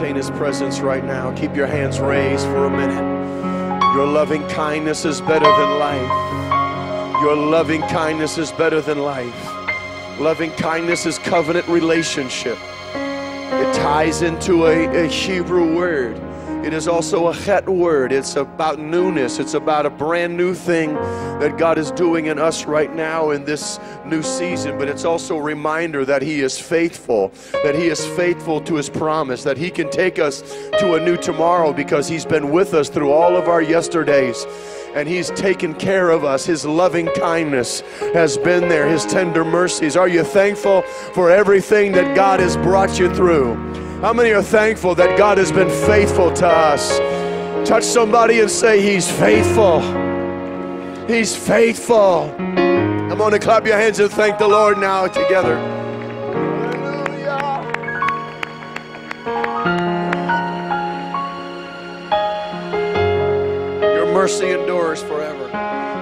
His presence right now. Keep your hands raised for a minute. Your loving kindness is better than life. Your loving kindness is better than life. Loving kindness is covenant relationship. It ties into a, a Hebrew word it is also a chet word. It's about newness. It's about a brand new thing that God is doing in us right now in this new season. But it's also a reminder that He is faithful, that He is faithful to His promise, that He can take us to a new tomorrow because He's been with us through all of our yesterdays and He's taken care of us. His loving kindness has been there, His tender mercies. Are you thankful for everything that God has brought you through? How many are thankful that God has been faithful to us? Touch somebody and say, He's faithful. He's faithful. I'm going to clap your hands and thank the Lord now together. Your mercy endures forever.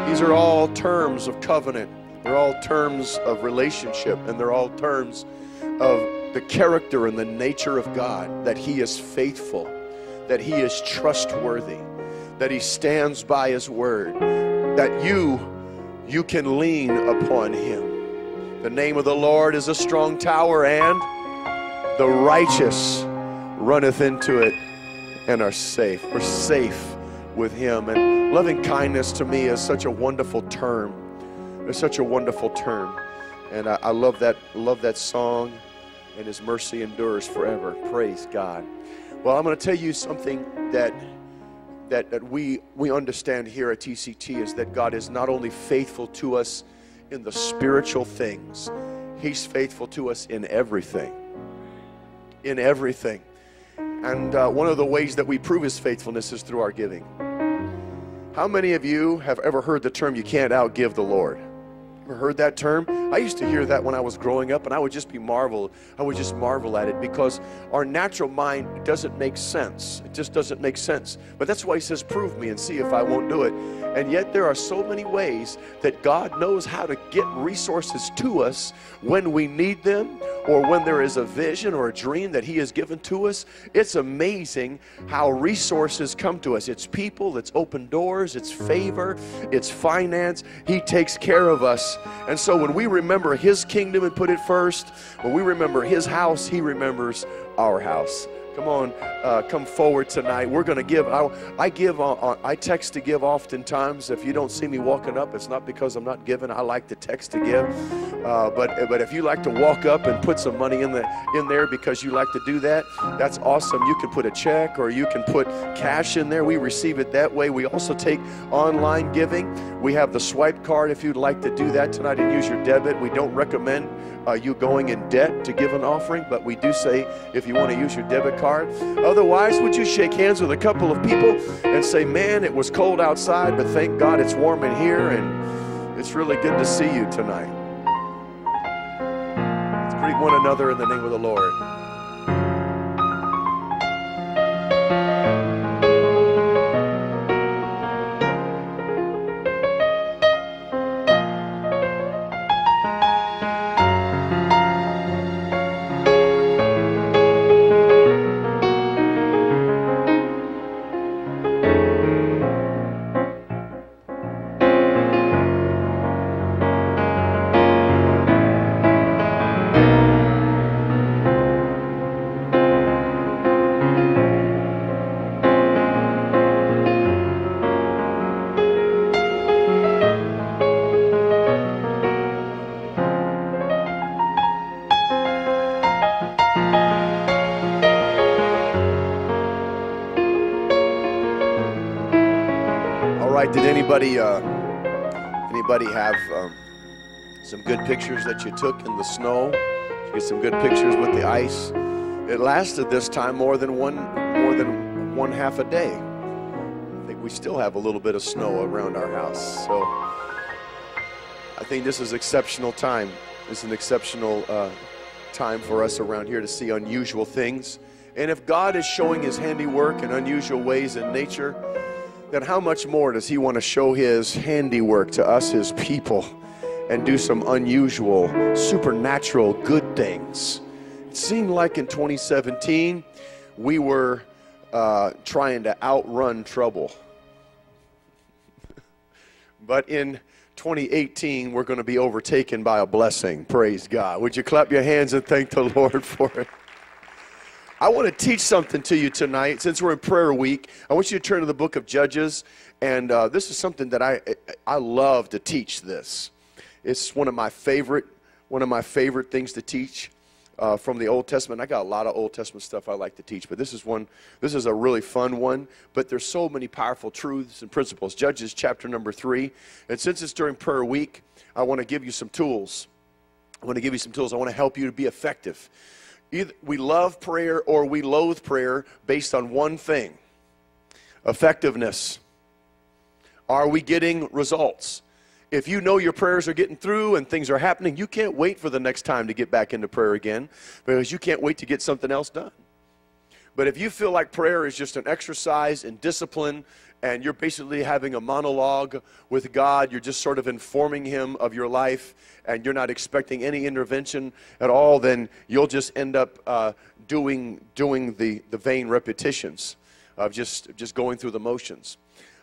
These are all terms of covenant. They're all terms of relationship, and they're all terms of the character and the nature of God that He is faithful, that He is trustworthy, that He stands by His word, that you you can lean upon Him. The name of the Lord is a strong tower, and the righteous runneth into it and are safe. We're safe with Him. And loving kindness to me is such a wonderful term. It's such a wonderful term. And I, I love that love that song and his mercy endures forever. Praise God. Well, I'm going to tell you something that that, that we, we understand here at TCT is that God is not only faithful to us in the spiritual things, He's faithful to us in everything. In everything. And uh, one of the ways that we prove His faithfulness is through our giving. How many of you have ever heard the term, you can't outgive the Lord? Heard that term? I used to hear that when I was growing up, and I would just be marvel. I would just marvel at it because our natural mind doesn't make sense. It just doesn't make sense. But that's why he says, "Prove me and see if I won't do it." And yet there are so many ways that God knows how to get resources to us when we need them or when there is a vision or a dream that He has given to us. It's amazing how resources come to us. It's people, it's open doors, it's favor, it's finance. He takes care of us. And so when we remember His kingdom and put it first, when we remember His house, He remembers our house. Come on, uh, come forward tonight. We're going to give. I, I give. Uh, uh, I text to give oftentimes. If you don't see me walking up, it's not because I'm not giving. I like to text to give. Uh, but but if you like to walk up and put some money in the in there because you like to do that, that's awesome. You can put a check or you can put cash in there. We receive it that way. We also take online giving. We have the swipe card if you'd like to do that tonight and use your debit. We don't recommend uh, you going in debt to give an offering, but we do say if you want to use your debit card. Otherwise, would you shake hands with a couple of people and say, Man, it was cold outside, but thank God it's warm in here, and it's really good to see you tonight. Let's greet one another in the name of the Lord. Anybody uh, anybody have um, some good pictures that you took in the snow? You get some good pictures with the ice. It lasted this time more than one more than one half a day. I think we still have a little bit of snow around our house. So I think this is exceptional time. It's an exceptional uh, time for us around here to see unusual things. And if God is showing his handiwork in unusual ways in nature, then how much more does He want to show His handiwork to us, His people, and do some unusual, supernatural good things? It seemed like in 2017, we were uh, trying to outrun trouble. but in 2018, we're going to be overtaken by a blessing. Praise God. Would you clap your hands and thank the Lord for it? I want to teach something to you tonight. Since we're in prayer week, I want you to turn to the book of Judges. And uh, this is something that I, I love to teach this. It's one of my favorite, one of my favorite things to teach uh, from the Old Testament. I got a lot of Old Testament stuff I like to teach, but this is one. This is a really fun one. But there's so many powerful truths and principles. Judges chapter number three, and since it's during prayer week, I want to give you some tools. I want to give you some tools. I want to help you to be effective. Either we love prayer or we loathe prayer based on one thing: effectiveness. Are we getting results? if you know your prayers are getting through and things are happening, you can't wait for the next time to get back into prayer again because you can't wait to get something else done. But if you feel like prayer is just an exercise in discipline and you're basically having a monologue with God, you're just sort of informing Him of your life and you're not expecting any intervention at all, then you'll just end up uh, doing, doing the, the vain repetitions of just, just going through the motions.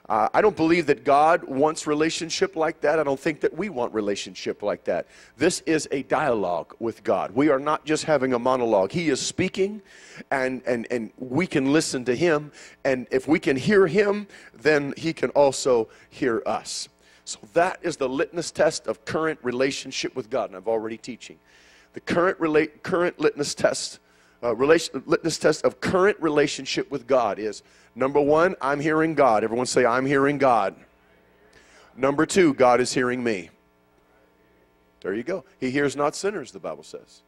Uh, I don't believe that God wants relationship like that. I don't think that we want relationship like that. This is a dialogue with God. We are not just having a monologue. He is speaking, and, and, and we can listen to Him. And if we can hear Him, then He can also hear us. So that is the litmus test of current relationship with God. And I've already teaching. The current, relate, current litmus test uh, relation, litmus test of current relationship with God is number one, I'm hearing God. Everyone say, I'm hearing God. Number two, God is hearing me. There you go. He hears not sinners, the Bible says.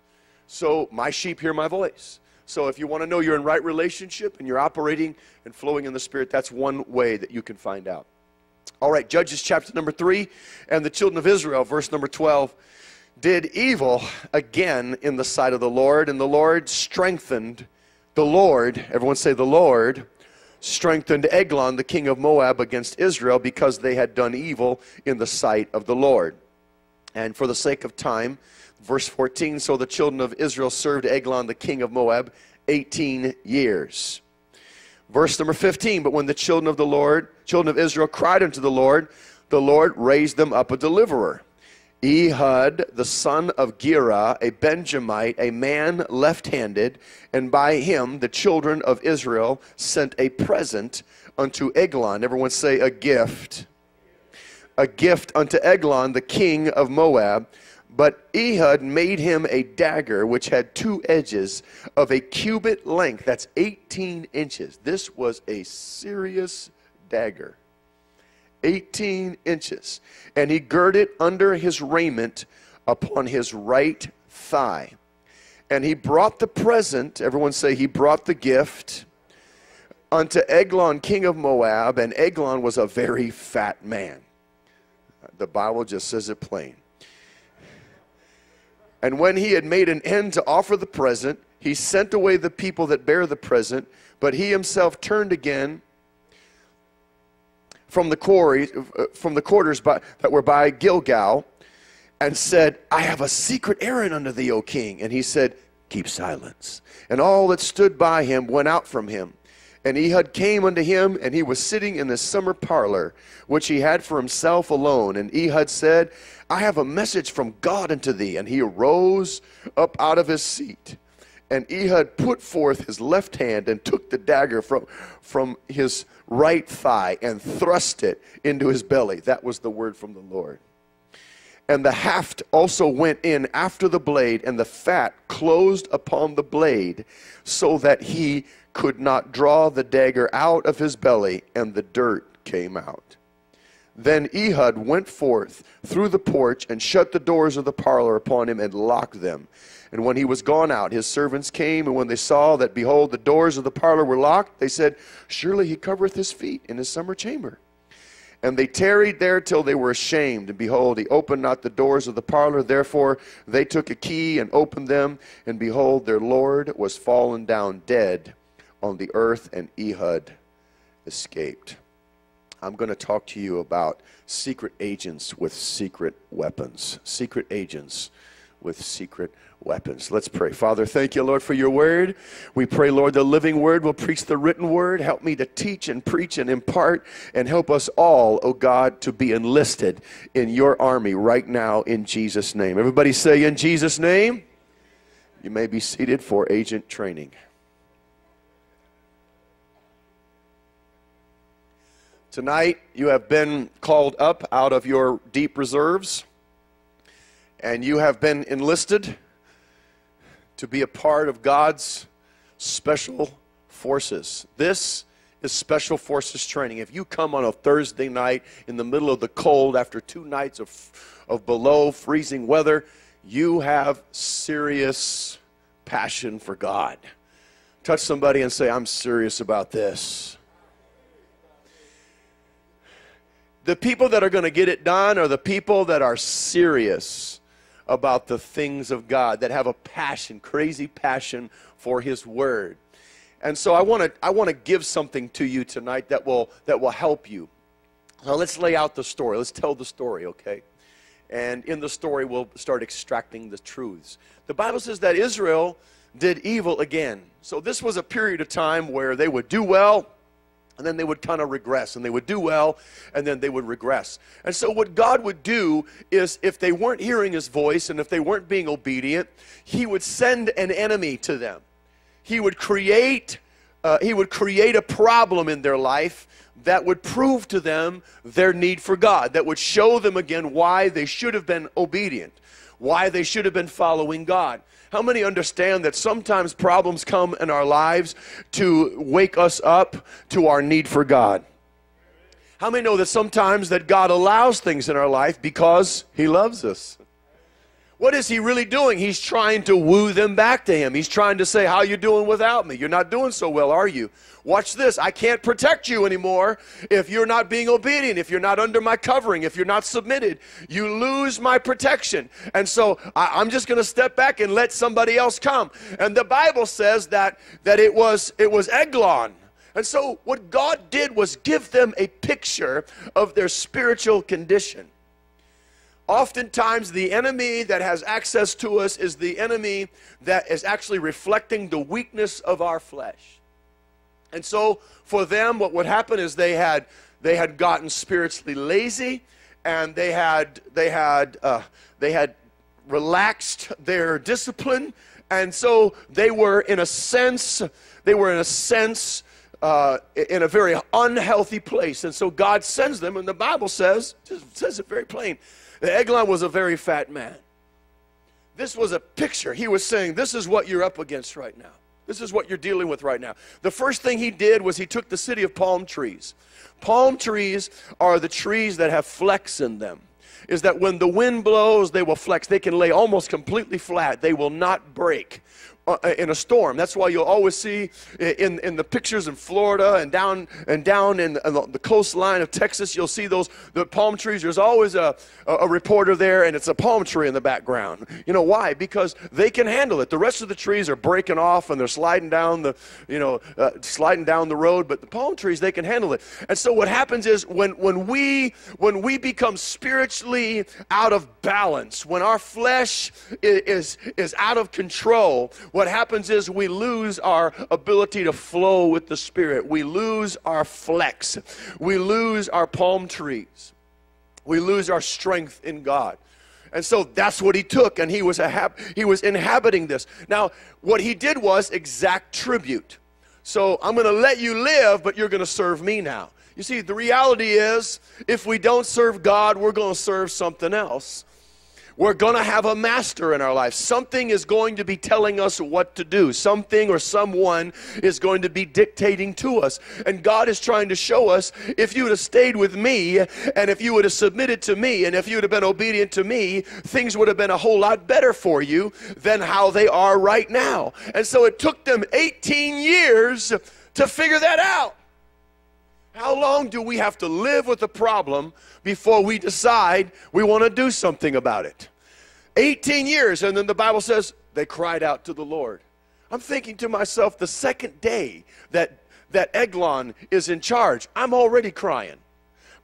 So my sheep hear my voice. So if you want to know you're in right relationship and you're operating and flowing in the Spirit, that's one way that you can find out. All right, Judges chapter number three, and the children of Israel, verse number 12 did evil again in the sight of the Lord, and the Lord strengthened the Lord, everyone say the Lord, strengthened Eglon, the king of Moab, against Israel because they had done evil in the sight of the Lord. And for the sake of time, verse 14 so the children of Israel served Eglon, the king of Moab, 18 years. Verse number 15 But when the children of the Lord, children of Israel, cried unto the Lord, the Lord raised them up a deliverer Ehud, the son of Gera, a Benjamite, a man left handed, and by him the children of Israel sent a present unto Eglon. Everyone say a gift. A gift unto Eglon, the king of Moab. But Ehud made him a dagger which had two edges of a cubit length. That's 18 inches. This was a serious dagger. 18 inches. And he girded under his raiment upon his right thigh. And he brought the present, everyone say he brought the gift, unto Eglon, king of Moab. And Eglon was a very fat man. The Bible just says it plain. And when he had made an end to offer the present, he sent away the people that bear the present, but he himself turned again from the quarry, uh, from the quarters by, that were by Gilgal, and said, I have a secret errand unto thee, O king. And he said, Keep silence. And all that stood by him went out from him. And Ehud came unto him, and he was sitting in the summer parlor, which he had for himself alone. And Ehud said, I have a message from God unto thee. And he arose up out of his seat. And Ehud put forth his left hand and took the dagger from, from his right thigh and thrust it into his belly. That was the word from the Lord. And the haft also went in after the blade, and the fat closed upon the blade, so that he could not draw the dagger out of his belly, and the dirt came out. Then Ehud went forth through the porch and shut the doors of the parlor upon him and locked them. And when he was gone out, his servants came, and when they saw that, behold, the doors of the parlor were locked, they said, Surely he covereth his feet in his summer chamber. And they tarried there till they were ashamed. And behold, he opened not the doors of the parlor. Therefore they took a key and opened them. And behold, their Lord was fallen down dead on the earth, and Ehud escaped. I'm going to talk to you about secret agents with secret weapons. Secret agents with secret weapons. Let's pray. Father, thank you, Lord, for your word. We pray, Lord, the living word will preach the written word. Help me to teach and preach and impart, and help us all, oh God, to be enlisted in your army right now in Jesus' name. Everybody say, in Jesus' name. You may be seated for agent training. Tonight, you have been called up out of your deep reserves, and you have been enlisted to be a part of God's special forces. This is special forces training. If you come on a Thursday night in the middle of the cold after two nights of, of below freezing weather, you have serious passion for God. Touch somebody and say, I'm serious about this. The people that are going to get it done are the people that are serious about the things of God, that have a passion, crazy passion for His Word. And so I want to I want to give something to you tonight that will that will help you. Now let's lay out the story. Let's tell the story, okay? And in the story we'll start extracting the truths. The Bible says that Israel did evil again. So this was a period of time where they would do well and then they would kind of regress and they would do well and then they would regress. And so what god would do is if they weren't hearing his voice and if they weren't being obedient he would send an enemy to them. He would create uh, he would create a problem in their life that would prove to them their need for god that would show them again why they should have been obedient why they should have been following god how many understand that sometimes problems come in our lives to wake us up to our need for God? How many know that sometimes that God allows things in our life because he loves us? What is he really doing? He's trying to woo them back to him. He's trying to say, "How you doing without me? You're not doing so well, are you?" Watch this. I can't protect you anymore if you're not being obedient, if you're not under my covering, if you're not submitted. You lose my protection. And so I, am just going to step back and let somebody else come. And the Bible says that that it was it was Eglon. And so what God did was give them a picture of their spiritual condition. Oftentimes, the enemy that has access to us is the enemy that is actually reflecting the weakness of our flesh. And so, for them, what would happen is they had they had gotten spiritually lazy, and they had they had uh, they had relaxed their discipline, and so they were in a sense they were in a sense uh, in a very unhealthy place. And so God sends them, and the Bible says says it very plain Eglon was a very fat man. This was a picture. He was saying, This is what you're up against right now. This is what you're dealing with right now. The first thing he did was he took the city of palm trees. Palm trees are the trees that have flex in them. Is that when the wind blows, they will flex. They can lay almost completely flat. They will not break. Uh, in a storm. That's why you'll always see in, in the pictures in Florida and down and down in the coastline of Texas, you'll see those the palm trees. There's always a, a reporter there, and it's a palm tree in the background. You know why? Because they can handle it. The rest of the trees are breaking off and they're sliding down the you know uh, sliding down the road, but the palm trees they can handle it. And so what happens is when when we when we become spiritually out of balance, when our flesh is is, is out of control what happens is we lose our ability to flow with the Spirit. We lose our flex. We lose our palm trees. We lose our strength in God. And so that's what he took, and he was, a he was inhabiting this. Now, what he did was exact tribute. So I'm going to let you live, but you're going to serve me now. You see, the reality is, if we don't serve God, we're going to serve something else. We're going to have a master in our life. Something is going to be telling us what to do. Something or someone is going to be dictating to us. And God is trying to show us if you would have stayed with me and if you would have submitted to me and if you would have been obedient to me, things would have been a whole lot better for you than how they are right now. And so it took them 18 years to figure that out. How long do we have to live with the problem before we decide we want to do something about it? 18 years, and then the Bible says they cried out to the Lord. I'm thinking to myself, the second day that, that Eglon is in charge, I'm already crying.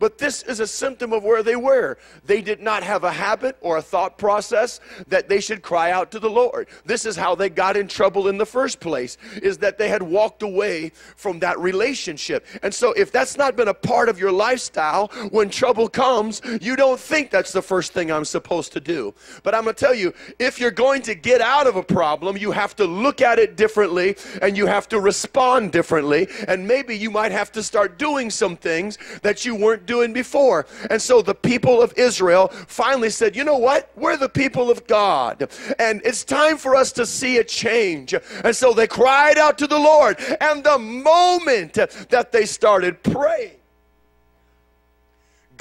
But this is a symptom of where they were. They did not have a habit or a thought process that they should cry out to the Lord. This is how they got in trouble in the first place, is that they had walked away from that relationship. And so if that's not been a part of your lifestyle, when trouble comes, you don't think that's the first thing I'm supposed to do. But I'm going to tell you, if you're going to get out of a problem, you have to look at it differently and you have to respond differently. And maybe you might have to start doing some things that you weren't doing before. And so the people of Israel finally said, you know what? We're the people of God. And it's time for us to see a change. And so they cried out to the Lord. And the moment that they started praying,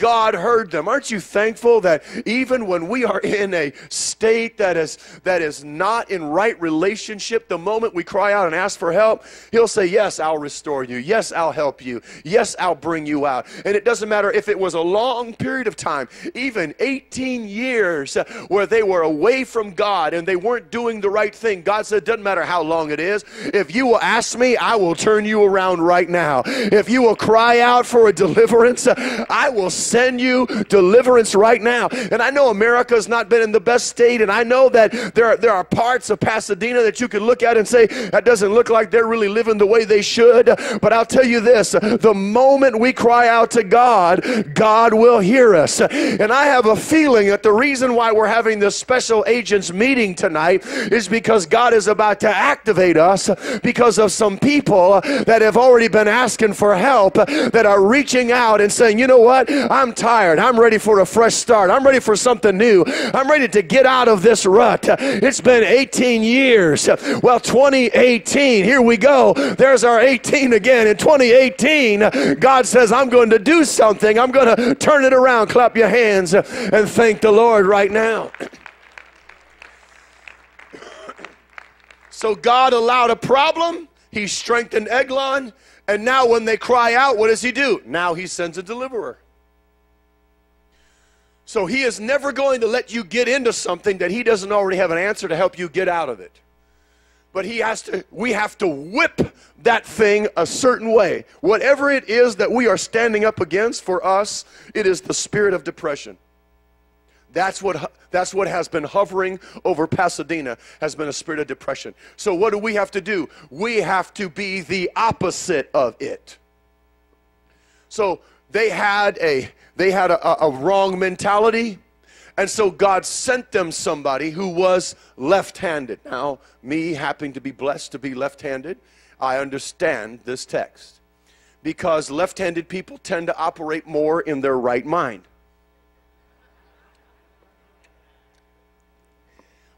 God heard them. Aren't you thankful that even when we are in a state that is that is not in right relationship, the moment we cry out and ask for help, he'll say, "Yes, I'll restore you. Yes, I'll help you. Yes, I'll bring you out." And it doesn't matter if it was a long period of time, even 18 years uh, where they were away from God and they weren't doing the right thing. God said, "Doesn't matter how long it is. If you will ask me, I will turn you around right now. If you will cry out for a deliverance, uh, I will send you deliverance right now. And I know America's not been in the best state, and I know that there are, there are parts of Pasadena that you can look at and say, that doesn't look like they're really living the way they should. But I'll tell you this the moment we cry out to God, God will hear us. And I have a feeling that the reason why we're having this special agents meeting tonight is because God is about to activate us because of some people that have already been asking for help that are reaching out and saying, you know what? I'm tired. I'm ready for a fresh start. I'm ready for something new. I'm ready to get out of this rut. It's been 18 years. Well, 2018, here we go. There's our 18 again. In 2018, God says, I'm going to do something. I'm going to turn it around. Clap your hands and thank the Lord right now. So God allowed a problem. He strengthened Eglon. And now when they cry out, what does he do? Now he sends a deliverer. So he is never going to let you get into something that he doesn't already have an answer to help you get out of it. But he has to we have to whip that thing a certain way. Whatever it is that we are standing up against for us, it is the spirit of depression. That's what that's what has been hovering over Pasadena has been a spirit of depression. So what do we have to do? We have to be the opposite of it. So they had a they had a, a, wrong mentality. And so god sent them somebody who was left-handed. Now me happening to be blessed to be left-handed i understand this text. Because left-handed people tend to operate more in their right mind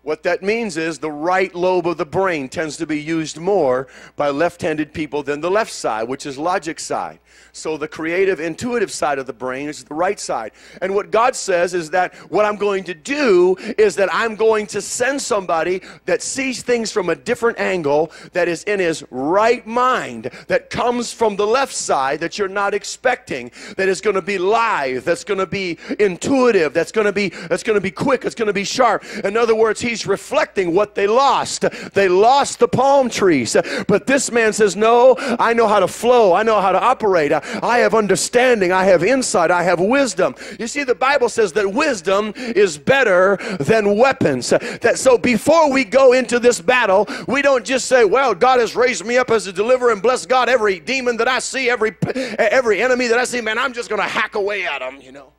What that means is the right lobe of the brain tends to be used more by left handed people than the left side, which is logic side. So the creative, intuitive side of the brain is the right side. And what God says is that what I'm going to do is that I'm going to send somebody that sees things from a different angle, that is in his right mind, that comes from the left side that you're not expecting, that is going to be live, that's going to be intuitive, that's going to be that's going to be quick, it's going to be sharp. In other words, he's reflecting what they lost. They lost the palm trees. But this man says, "No, I know how to flow. I know how to operate. I have understanding, I have insight, I have wisdom. You see, the Bible says that wisdom is better than weapons. That so before we go into this battle, we don't just say, Well, God has raised me up as a deliverer, and bless God, every demon that I see, every every enemy that I see, man, I'm just gonna hack away at them, you know.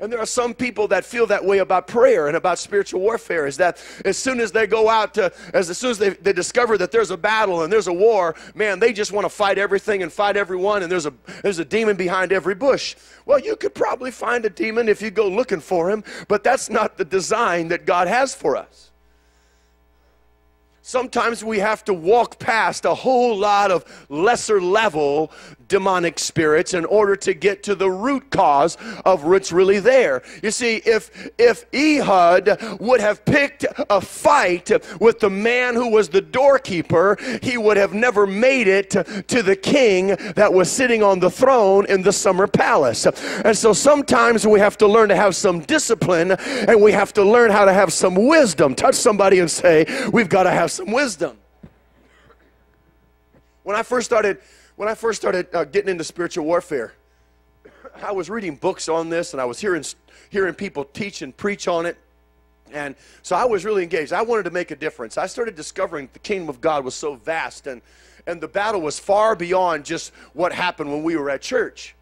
And there are some people that feel that way about prayer and about spiritual warfare is that as soon as they go out to, as, soon as they, they discover that there's a battle and there's a war, man, they just want to fight everything and fight everyone and there's a, there's a demon behind every bush. Well, you could probably find a demon if you go looking for him, but that's not the design that God has for us. Sometimes we have to walk past a whole lot of lesser level demonic spirits in order to get to the root cause of what's really there. You see, if if Ehud would have picked a fight with the man who was the doorkeeper, he would have never made it to the king that was sitting on the throne in the summer palace. And so sometimes we have to learn to have some discipline and we have to learn how to have some wisdom. Touch somebody and say, We've got to have some wisdom. When I first started when I first started uh, getting into spiritual warfare, I was reading books on this, and I was hearing hearing people teach and preach on it. And so I was really engaged. I wanted to make a difference. I started discovering the kingdom of God was so vast, and and the battle was far beyond just what happened when we were at church.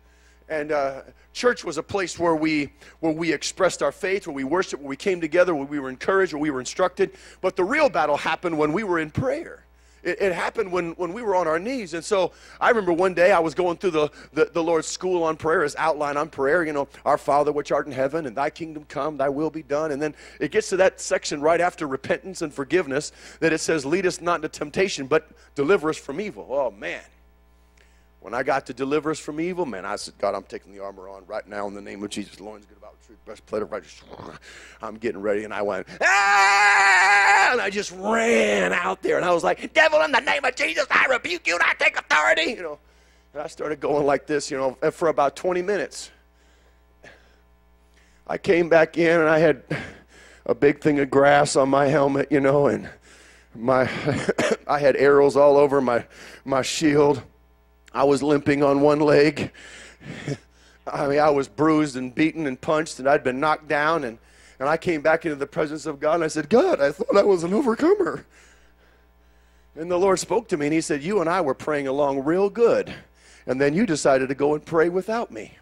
And uh, church was a place where we where we expressed our faith, where we worshiped, where we came together, where we were encouraged, where we were instructed. But the real battle happened when we were in prayer. It, it, happened when, when we were on our knees. And so I remember one day I was going through the, the, the Lord's school on prayer, his outline on prayer, you know, our Father which art in heaven, and thy kingdom come, thy will be done. And then it gets to that section right after repentance and forgiveness that it says, lead us not into temptation, but deliver us from evil. Oh, man. When I got to deliver us from evil, man, I said, God, I'm taking the armor on right now in the name of Jesus. Lord's good about the truth, breastplate of righteousness. I'm getting ready. And I went, ah! And I just ran out there. And I was like, devil, in the name of Jesus, I rebuke you and I take authority. You know, and I started going like this, you know, for about 20 minutes. I came back in and I had a big thing of grass on my helmet, you know, and my I had arrows all over my my shield. I was limping on one leg. I mean, I was bruised and beaten and punched, and I'd been knocked down. And, and I came back into the presence of God, and I said, God, I thought I was an overcomer. And the Lord spoke to me, and He said, You and I were praying along real good. And then you decided to go and pray without me.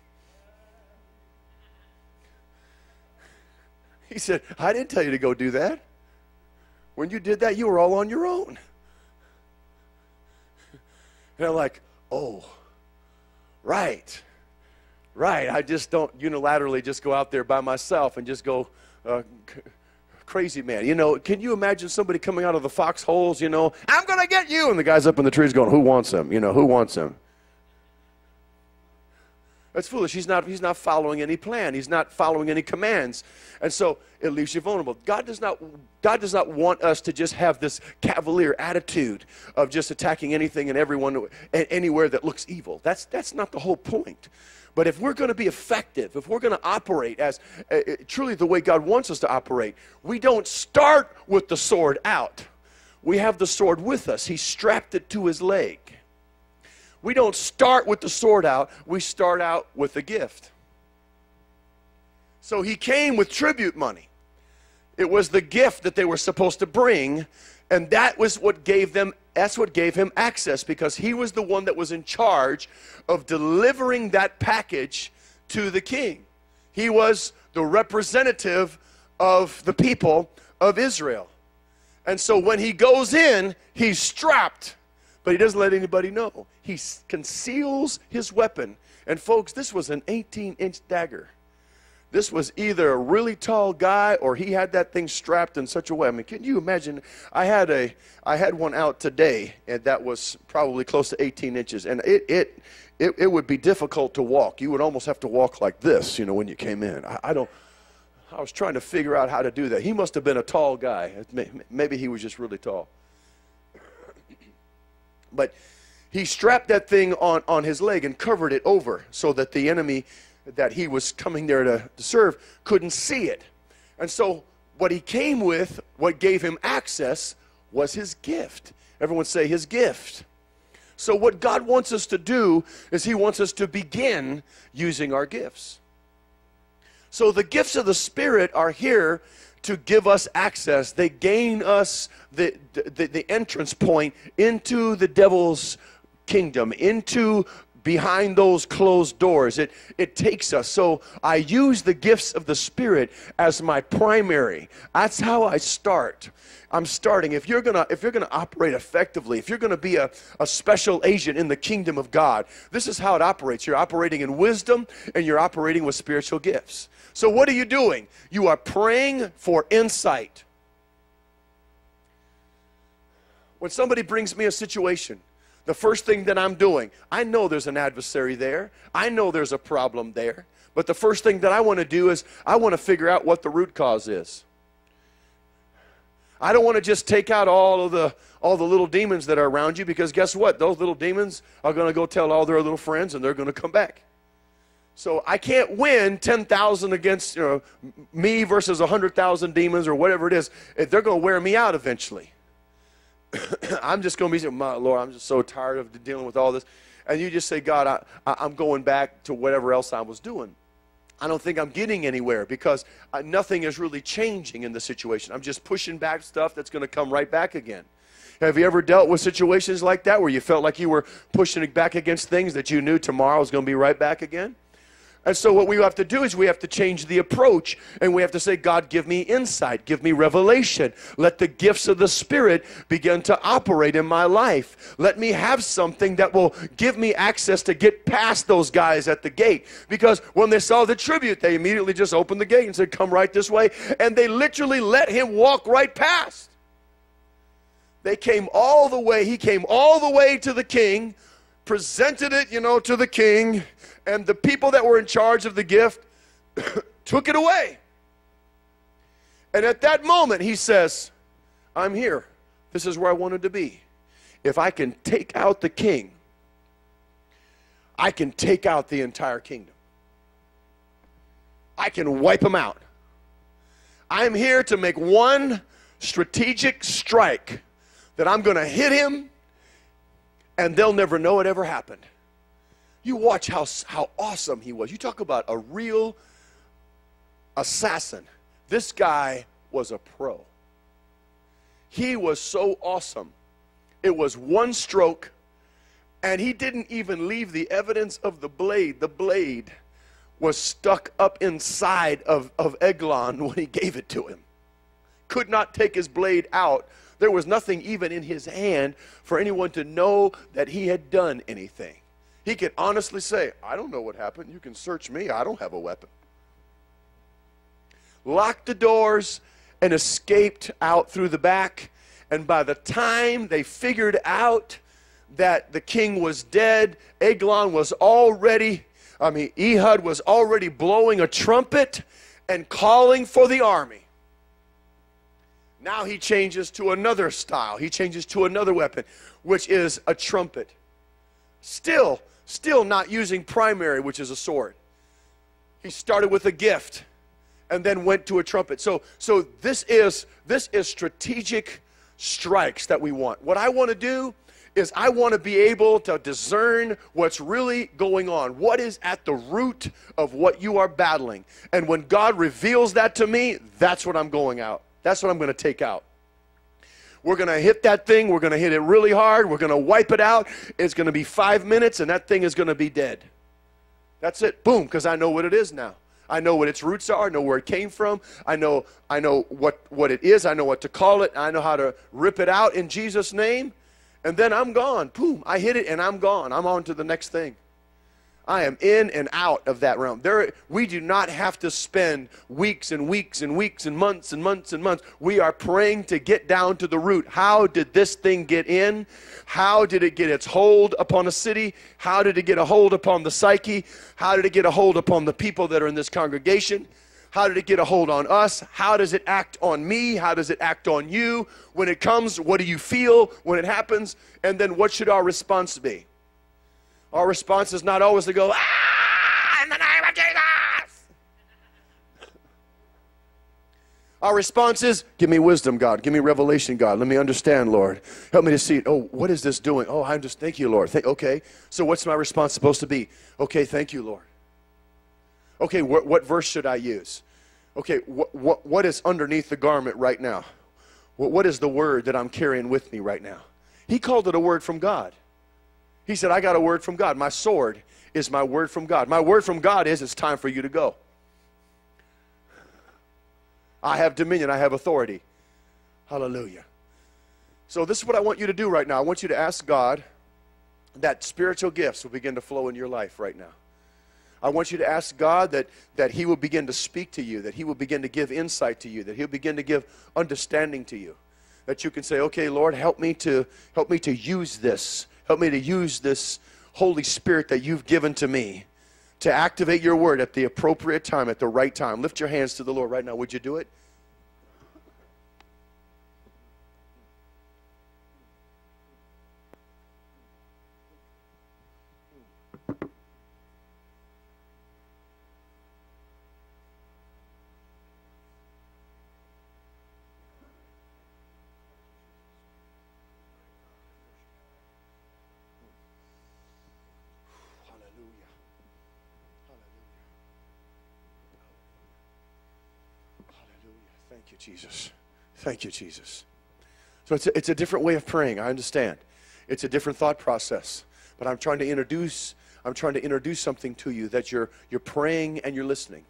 He said, I didn't tell you to go do that. When you did that, you were all on your own. And I'm like, oh, right, right. I just don't unilaterally just go out there by myself and just go uh, crazy man. You know, can you imagine somebody coming out of the foxholes, you know, I'm going to get you? And the guy's up in the trees going, who wants him? You know, who wants him? That's foolish. He's not, he's not following any plan. He's not following any commands. And so it leaves you vulnerable. God does not, God does not want us to just have this cavalier attitude of just attacking anything and everyone anywhere that looks evil. That's, that's not the whole point. But if we're going to be effective, if we're going to operate as uh, uh, truly the way God wants us to operate, we don't start with the sword out. We have the sword with us. He strapped it to his leg. We don't start with the sword out, we start out with a gift. So he came with tribute money. It was the gift that they were supposed to bring, and that was what gave them that's what gave him access because he was the one that was in charge of delivering that package to the king. He was the representative of the people of Israel. And so when he goes in, he's strapped but he doesn't let anybody know. He conceals his weapon. And folks, this was an 18 inch dagger. This was either a really tall guy or he had that thing strapped in such a way. I mean, can you imagine? I had a, I had one out today, and that was probably close to 18 inches, and it, it, it, it would be difficult to walk. You would almost have to walk like this, you know, when you came in. I, I don't. I was trying to figure out how to do that. He must have been a tall guy. Maybe he was just really tall. But he strapped that thing on, on his leg and covered it over so that the enemy that he was coming there to, to serve couldn't see it. And so what he came with, what gave him access, was his gift. Everyone say his gift. So, what God wants us to do is He wants us to begin using our gifts. So, the gifts of the Spirit are here to give us access. They gain us the, the, the entrance point into the devil's kingdom, into behind those closed doors. It, it takes us. So I use the gifts of the Spirit as my primary. That's how I start. I'm starting. If you're gonna if you're gonna operate effectively, if you're gonna be a, a special agent in the kingdom of God, this is how it operates. You're operating in wisdom and you're operating with spiritual gifts. So, what are you doing? You are praying for insight. When somebody brings me a situation, the first thing that I'm doing, I know there's an adversary there, I know there's a problem there, but the first thing that I want to do is I want to figure out what the root cause is. I don't want to just take out all of the all the little demons that are around you because guess what? Those little demons are going to go tell all their little friends and they're going to come back. So I can't win 10,000 against you know, me versus 100,000 demons or whatever it is. They're going to wear me out eventually. I'm just going to be saying, my Lord, I'm just so tired of dealing with all this. and you just say, God, I, I, I'm going back to whatever else I was doing. I don't think I'm getting anywhere because uh, nothing is really changing in the situation. I'm just pushing back stuff that's going to come right back again. Have you ever dealt with situations like that where you felt like you were pushing back against things that you knew tomorrow was going to be right back again? And so, what we have to do is we have to change the approach and we have to say, God, give me insight, give me revelation. Let the gifts of the Spirit begin to operate in my life. Let me have something that will give me access to get past those guys at the gate. Because when they saw the tribute, they immediately just opened the gate and said, Come right this way. And they literally let him walk right past. They came all the way, he came all the way to the king, presented it, you know, to the king and the people that were in charge of the gift took it away. And at that moment, he says, I'm here. This is where I wanted to be. If I can take out the king, I can take out the entire kingdom. I can wipe them out. I'm here to make one strategic strike that I'm going to hit him and they'll never know it ever happened. You watch how, how awesome he was. You talk about a real assassin. This guy was a pro. He was so awesome. It was one stroke, and he didn't even leave the evidence of the blade. The blade was stuck up inside of, of Eglon when he gave it to him. Could not take his blade out. There was nothing even in his hand for anyone to know that he had done anything. He could honestly say, I don't know what happened. You can search me. I don't have a weapon. Locked the doors and escaped out through the back. And by the time they figured out that the king was dead, Eglon was already, I mean, Ehud was already blowing a trumpet and calling for the army. Now he changes to another style. He changes to another weapon, which is a trumpet. Still, still not using primary, which is a sword. He started with a gift and then went to a trumpet. So, so this is this is strategic strikes that we want. What I want to do is I want to be able to discern what's really going on. What is at the root of what you are battling? And when God reveals that to me, that's what I'm going out. That's what I'm going to take out. We're going to hit that thing. We're going to hit it really hard. We're going to wipe it out. It's going to be five minutes, and that thing is going to be dead. That's it. Boom, because I know what it is now. I know what its roots are. I know where it came from. I know, I know what, what it is. I know what to call it. I know how to rip it out in Jesus' name. And then I'm gone. Boom, I hit it, and I'm gone. I'm on to the next thing. I am in and out of that realm. There, we do not have to spend weeks and weeks and weeks and months and months and months. We are praying to get down to the root. How did this thing get in? How did it get its hold upon a city? How did it get a hold upon the psyche? How did it get a hold upon the people that are in this congregation? How did it get a hold on us? How does it act on me? How does it act on you? When it comes, what do you feel when it happens? And then what should our response be? Our response is not always to go, ah, in the name of Jesus. Our response is, give me wisdom, God. Give me revelation, God. Let me understand, Lord. Help me to see, oh, what is this doing? Oh, I'm just, thank you, Lord. Thank, okay, so what's my response supposed to be? Okay, thank you, Lord. Okay, wh- what verse should I use? Okay, wh- wh- what is underneath the garment right now? what is the word that I'm carrying with me right now? He called it a word from God. He said, I got a word from God. My sword is my word from God. My word from God is it's time for you to go. I have dominion, I have authority. Hallelujah. So, this is what I want you to do right now. I want you to ask God that spiritual gifts will begin to flow in your life right now. I want you to ask God that, that He will begin to speak to you, that He will begin to give insight to you, that He'll begin to give understanding to you. That you can say, okay, Lord, help me to help me to use this Help me to use this Holy Spirit that you've given to me to activate your word at the appropriate time, at the right time. Lift your hands to the Lord right now. Would you do it? Jesus. Thank you, Jesus. So it's a, it's a different way of praying. I understand. It's a different thought process. But I'm trying to introduce I'm trying to introduce something to you that you're you're praying and you're listening.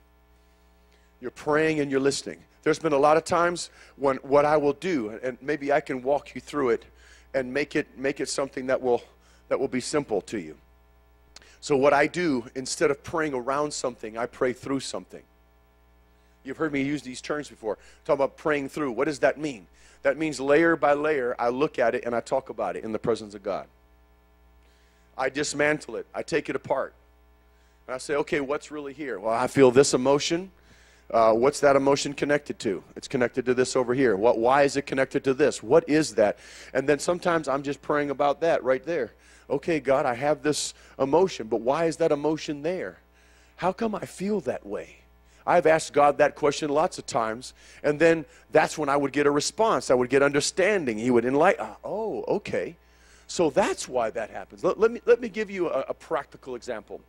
You're praying and you're listening. There's been a lot of times when what I will do, and maybe I can walk you through it and make it make it something that will that will be simple to you. So what I do instead of praying around something, I pray through something. You've heard me use these terms before. Talk about praying through. What does that mean? That means layer by layer, I look at it and I talk about it in the presence of God. I dismantle it. I take it apart. And I say, okay, what's really here? Well, I feel this emotion. Uh, what's that emotion connected to? It's connected to this over here. What? Why is it connected to this? What is that? And then sometimes I'm just praying about that right there. Okay, God, I have this emotion, but why is that emotion there? How come I feel that way? I've asked God that question lots of times, and then that's when I would get a response. I would get understanding. He would enlighten. Uh, oh, okay. So that's why that happens. Let, let me, let me give you a, a practical example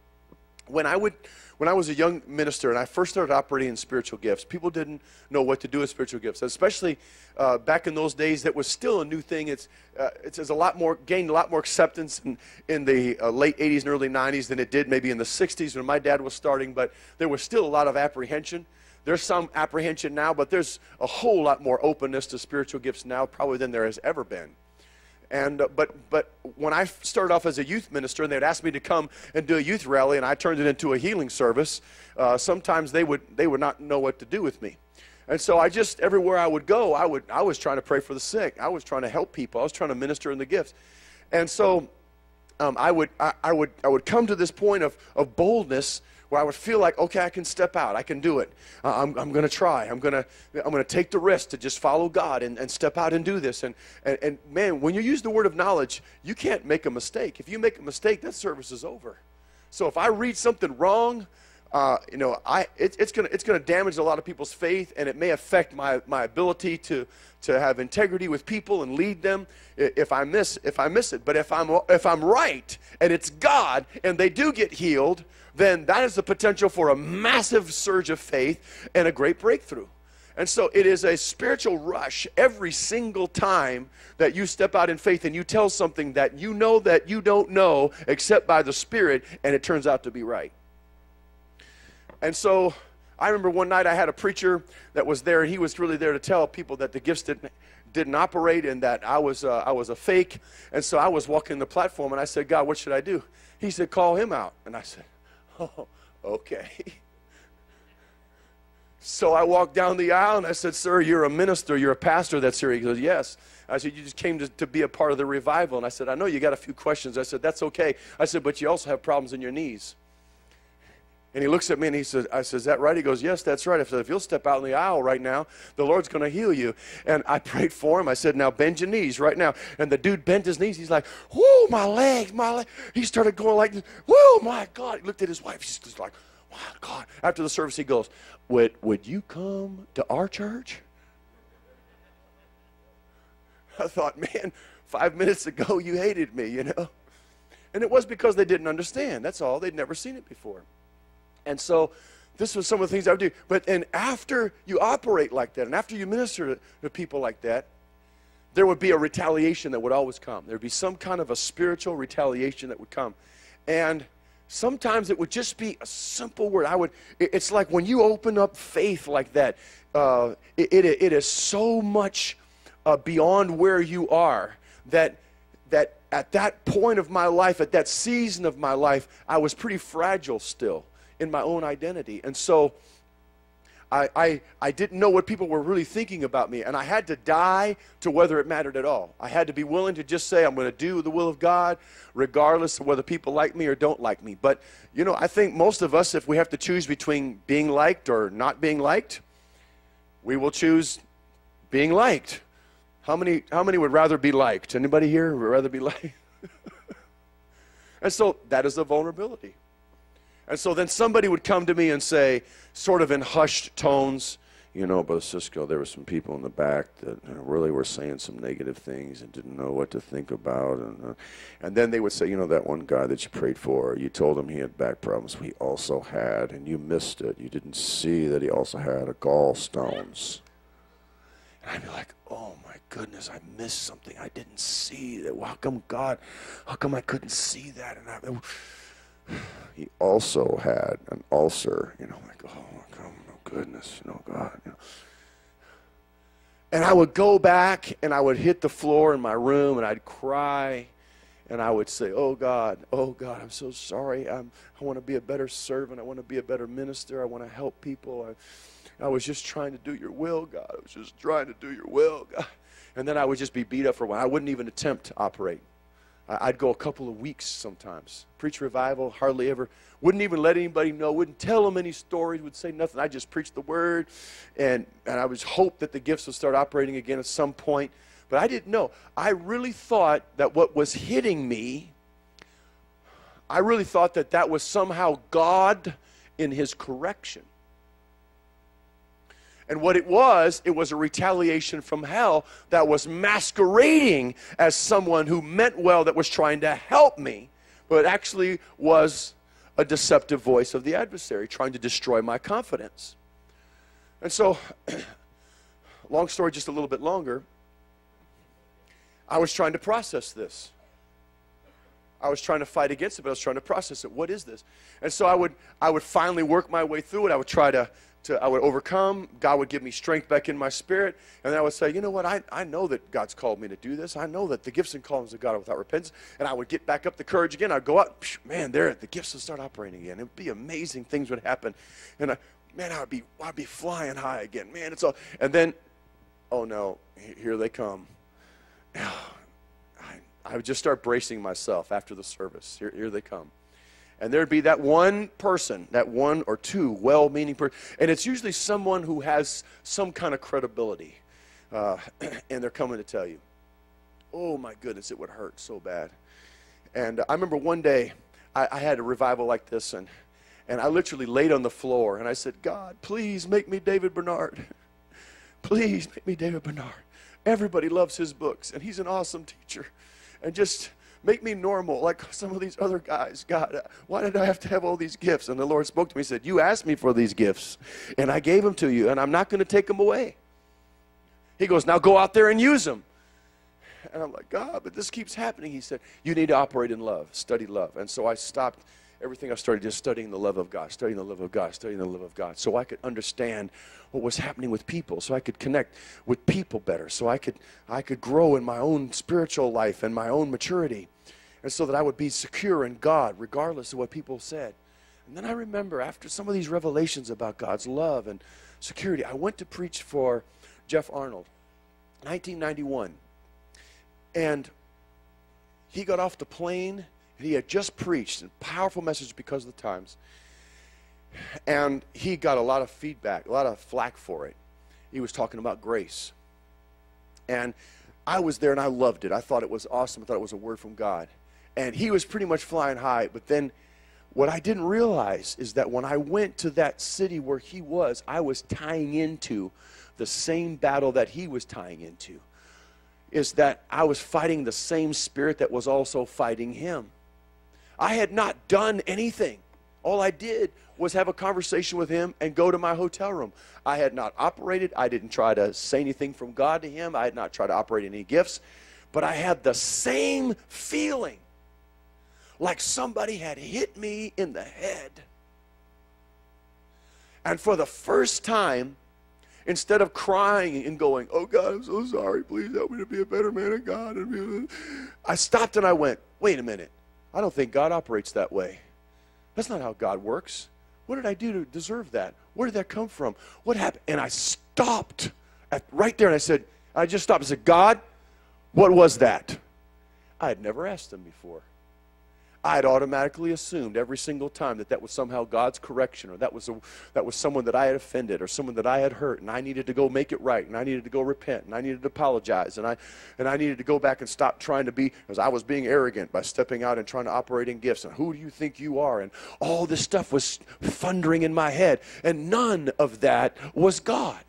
when I would when I was a young minister and I first started operating in spiritual gifts, people didn't know what to do with spiritual gifts. Especially uh, back in those days, that was still a new thing. It's uh, it's, it's, a lot more gained a lot more acceptance in, in the uh, late 80s and early 90s than it did maybe in the 60s when my dad was starting. But there was still a lot of apprehension. There's some apprehension now, but there's a whole lot more openness to spiritual gifts now, probably than there has ever been. And, uh, but, but when I started off as a youth minister and they'd ask me to come and do a youth rally and I turned it into a healing service, uh, sometimes they would, they would not know what to do with me. And so I just, everywhere I would go, I, would, I was trying to pray for the sick. I was trying to help people. I was trying to minister in the gifts. And so um, I, would, I, I, would, I would come to this point of, of boldness where I would feel like, okay, I can step out. I can do it. I'm, I'm going to try. I'm going to I'm going to take the risk to just follow God and, and step out and do this. And, and, and man, when you use the word of knowledge, you can't make a mistake. If you make a mistake, that service is over. So if I read something wrong, uh, you know, I, it, it's going it's gonna damage a lot of people's faith, and it may affect my, my ability to, to have integrity with people and lead them if I miss if I miss it. But if I'm if I'm right and it's God and they do get healed, then that is the potential for a massive surge of faith and a great breakthrough. And so it is a spiritual rush every single time that you step out in faith and you tell something that you know that you don't know except by the Spirit, and it turns out to be right. And so I remember one night I had a preacher that was there, and he was really there to tell people that the gifts didn't, didn't operate and that I was, uh, I was a fake. And so I was walking the platform, and I said, God, what should I do? He said, call him out. And I said, Oh, okay. So I walked down the aisle and I said, Sir, you're a minister, you're a pastor that's here. He goes, Yes. I said, You just came to, to be a part of the revival. And I said, I know you got a few questions. I said, That's okay. I said, But you also have problems in your knees. And he looks at me and he says, I said, Is that right? He goes, Yes, that's right. I said, If you'll step out in the aisle right now, the Lord's going to heal you. And I prayed for him. I said, Now bend your knees right now. And the dude bent his knees. He's like, Whoa, my legs, my legs. He started going like, Whoa, my God. He looked at his wife. She's just like, My God. After the service, he goes, Would, would you come to our church? I thought, Man, five minutes ago you hated me, you know? And it was because they didn't understand. That's all. They'd never seen it before. And so this was some of the things I would do. But and after you operate like that, and after you minister to, to people like that, there would be a retaliation that would always come. There would be some kind of a spiritual retaliation that would come. And sometimes it would just be a simple word. I would, it's like when you open up faith like that, uh, it, it, it is so much uh, beyond where you are that, that at that point of my life, at that season of my life, I was pretty fragile still in my own identity. And so I, I, I didn't know what people were really thinking about me. And I had to die to whether it mattered at all. I had to be willing to just say, I'm going to do the will of God, regardless of whether people like me or don't like me. But, you know, I think most of us, if we have to choose between being liked or not being liked, we will choose being liked. How many, how many would rather be liked? Anybody here would rather be liked? and so that is a vulnerability. And so then somebody would come to me and say, sort of in hushed tones, you know, Brother Sciscoe, there were some people in the back that really were saying some negative things and didn't know what to think about. And, uh, and then they would say, you know, that one guy that you prayed for, you told him he had back problems. He also had, and you missed it. You didn't see that he also had a gallstones. And I'd be like, oh my goodness, I missed something. I didn't see that. Well, how come God, how come I couldn't see that? And I, he also had an ulcer, you know, like, oh oh goodness, know, God, you know. And I would go back and I would hit the floor in my room and I'd cry and I would say, Oh God, oh God, I'm so sorry. I'm, I want to be a better servant. I want to be a better minister. I want to help people. I, I was just trying to do your will, God. I was just trying to do your will, God. And then I would just be beat up for a while. I wouldn't even attempt to operate. I'd go a couple of weeks sometimes. Preach revival, hardly ever. Wouldn't even let anybody know, wouldn't tell them any stories, would say nothing. I just preached the word, and, and I was hope that the gifts would start operating again at some point. But I didn't know. I really thought that what was hitting me, I really thought that that was somehow God in his correction. And what it was, it was a retaliation from hell that was masquerading as someone who meant well, that was trying to help me, but actually was a deceptive voice of the adversary trying to destroy my confidence. And so, long story, just a little bit longer, I was trying to process this. I was trying to fight against it, but I was trying to process it. What is this? And so I would, I would finally work my way through it. I would try to to, I would overcome. God would give me strength back in my spirit. And I would say, you know what? I, I know that God's called me to do this. I know that the gifts and callings of God are without repentance. And I would get back up the courage again. I'd go out, man, there, the gifts would start operating again. It would be amazing. Things would happen. And I, man, I would be, I'd be flying high again. Man, it's all. And then, oh no, here they come. I, I would just start bracing myself after the service. Here, here they come and there'd be that one person, that one or two well meaning person. And it's usually someone who has some kind of credibility. Uh, and they're coming to tell you, oh my goodness, it would hurt so bad. And I remember one day I, I had a revival like this, and, and I literally laid on the floor and I said, God, please make me David Bernard. Please make me David Bernard. Everybody loves his books, and he's an awesome teacher. And just Make me normal like some of these other guys. God, why did I have to have all these gifts? And the Lord spoke to me and said, You asked me for these gifts, and I gave them to you, and I'm not going to take them away. He goes, Now go out there and use them. And I'm like, God, but this keeps happening. He said, You need to operate in love, study love. And so I stopped everything I started just studying the love of God, studying the love of God, studying the love of God, so I could understand what was happening with people, so I could connect with people better, so I could I could grow in my own spiritual life and my own maturity, and so that I would be secure in God, regardless of what people said. And then I remember after some of these revelations about God's love and security, I went to preach for Jeff Arnold, 1991, and he got off the plane he had just preached a powerful message because of the times. And he got a lot of feedback, a lot of flack for it. He was talking about grace. And I was there and I loved it. I thought it was awesome. I thought it was a word from God. And he was pretty much flying high. But then what I didn't realize is that when I went to that city where he was, I was tying into the same battle that he was tying into. Is that I was fighting the same spirit that was also fighting him. I had not done anything. All I did was have a conversation with him and go to my hotel room. I had not operated. I didn't try to say anything from God to him. I had not tried to operate any gifts. But I had the same feeling like somebody had hit me in the head. And for the first time, instead of crying and going, Oh God, I'm so sorry, please help me to be a better man of God, I stopped and I went, Wait a minute. I don't think God operates that way. That's not how God works. What did I do to deserve that? Where did that come from? What happened? And I stopped at, right there and I said, I just stopped and said, God, what was that? I had never asked him before. I had automatically assumed every single time that that was somehow God's correction or that was, a, that was someone that I had offended or someone that I had hurt and I needed to go make it right and I needed to go repent and I needed to apologize and I, and I needed to go back and stop trying to be, because I was being arrogant by stepping out and trying to operate in gifts and who do you think you are? And all this stuff was thundering in my head and none of that was God.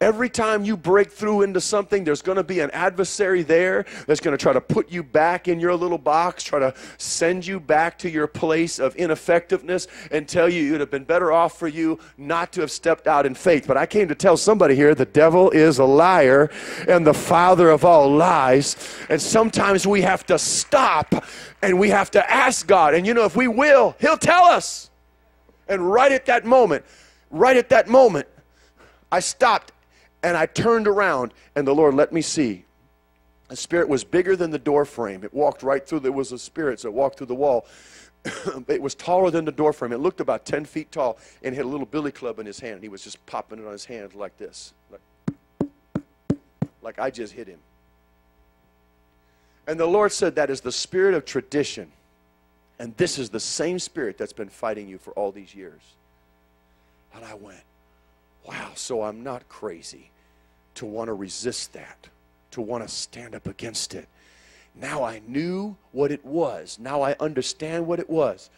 Every time you break through into something, there's going to be an adversary there that's going to try to put you back in your little box, try to send you back to your place of ineffectiveness and tell you it would have been better off for you not to have stepped out in faith. But I came to tell somebody here the devil is a liar and the father of all lies. And sometimes we have to stop and we have to ask God. And you know, if we will, He'll tell us. And right at that moment, right at that moment, I stopped and I turned around, and the Lord let me see. The spirit was bigger than the door frame. It walked right through. There was a spirit, so it walked through the wall. it was taller than the door frame. It looked about 10 feet tall and had a little billy club in his hand. He was just popping it on his hand like this. Like, like I just hit him. And the Lord said, That is the spirit of tradition. And this is the same spirit that's been fighting you for all these years. And I went, wow, so I'm not crazy to want to resist that, to want to stand up against it. Now I knew what it was. Now I understand what it was.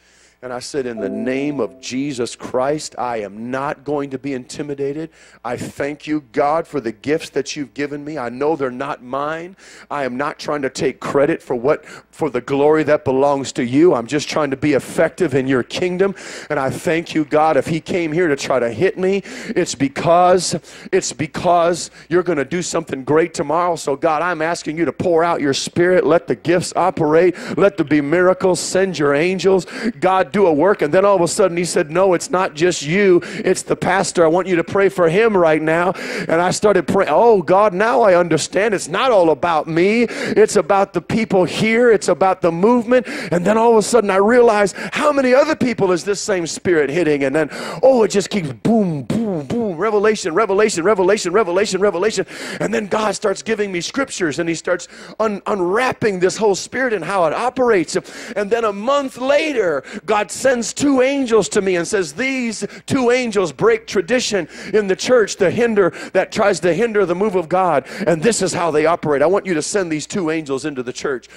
And I said, In the name of Jesus Christ, I am not going to be intimidated. I thank you, God, for the gifts that you've given me. I know they're not mine. I am not trying to take credit for what for the glory that belongs to you. I'm just trying to be effective in your kingdom. And I thank you, God, if he came here to try to hit me, it's because it's because you're going to do something great tomorrow. So God, I'm asking you to pour out your spirit. Let the gifts operate. Let there be miracles. Send your angels. God, do a work. And then all of a sudden he said, No, it's not just you, it's the pastor. I want you to pray for him right now. And I started praying, Oh God, now I understand. It's not all about me, it's about the people here, it's about the movement. And then all of a sudden I realized how many other people is this same spirit hitting? And then, oh, it just keeps boom, boom, boom, revelation, revelation, revelation, revelation, revelation. And then God starts giving me scriptures and he starts un- unwrapping this whole spirit and how it operates. And then a month later, God sends two angels to me and says, These two angels break tradition in the church to hinder, that tries to hinder the move of God. And this is how they operate. I want you to send these two angels into the church.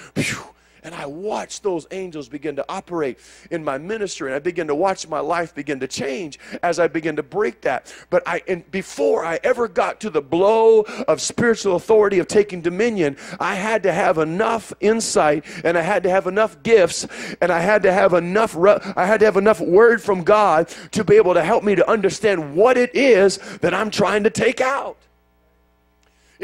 And I watched those angels begin to operate in my ministry. And I began to watch my life begin to change as I began to break that. But I, and before I ever got to the blow of spiritual authority of taking dominion, I had to have enough insight and I had to have enough gifts and I had to have enough, I had to have enough word from God to be able to help me to understand what it is that I'm trying to take out.